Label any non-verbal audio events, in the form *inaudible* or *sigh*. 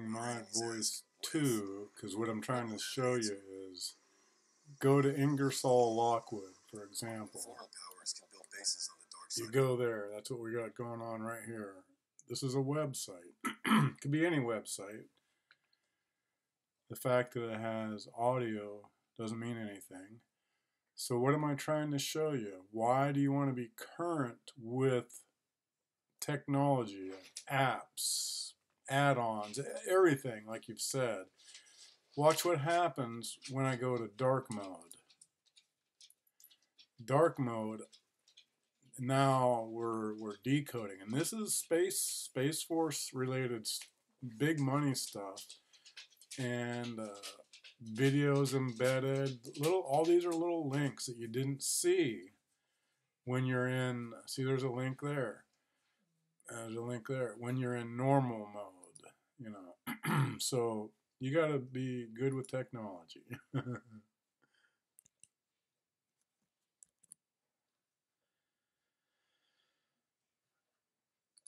my voice too, because what I'm trying to show you is go to Ingersoll Lockwood, for example. You go there. That's what we got going on right here. This is a website. it *clears throat* could be any website. The fact that it has audio doesn't mean anything. So what am I trying to show you? Why do you want to be current with technology, apps, add-ons, everything like you've said? Watch what happens when I go to dark mode. Dark mode, now we're, we're decoding. And this is space, Space Force related big money stuff. And uh, videos embedded. Little, all these are little links that you didn't see when you're in. See, there's a link there. There's a link there. When you're in normal mode, you know. *clears throat* so you got to be good with technology. *laughs*